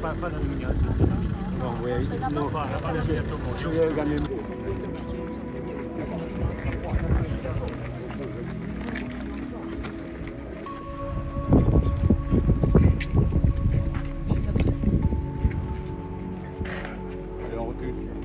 放放在那个鸟身上。我也弄放，放在那边，就是感觉。Thank.